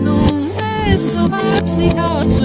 Num beijo vai psicar o seu